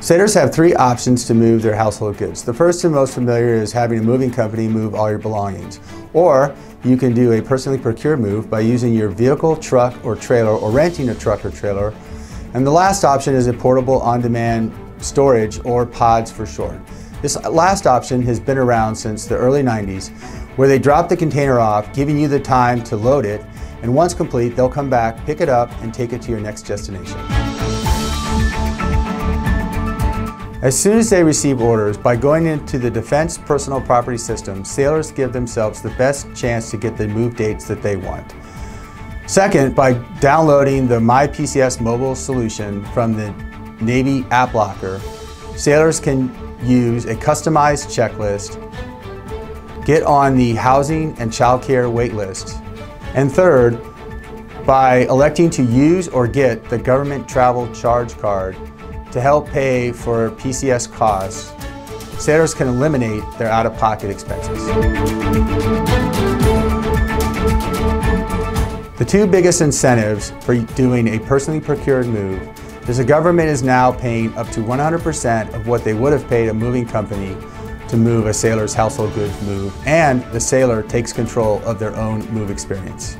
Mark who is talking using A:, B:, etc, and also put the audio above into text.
A: Sailors have three options to move their household goods. The first and most familiar is having a moving company move all your belongings. Or you can do a personally procured move by using your vehicle, truck, or trailer, or renting a truck or trailer. And the last option is a portable on-demand storage, or PODS for short. This last option has been around since the early 90s, where they drop the container off, giving you the time to load it, and once complete, they'll come back, pick it up, and take it to your next destination. As soon as they receive orders, by going into the Defense Personal Property System, sailors give themselves the best chance to get the move dates that they want. Second, by downloading the MyPCS mobile solution from the Navy App Locker, sailors can use a customized checklist, get on the housing and child care waitlist, and third, by electing to use or get the government travel charge card to help pay for PCS costs, sailors can eliminate their out-of-pocket expenses. The two biggest incentives for doing a personally procured move is the government is now paying up to 100% of what they would have paid a moving company to move a sailor's household goods move, and the sailor takes control of their own move experience.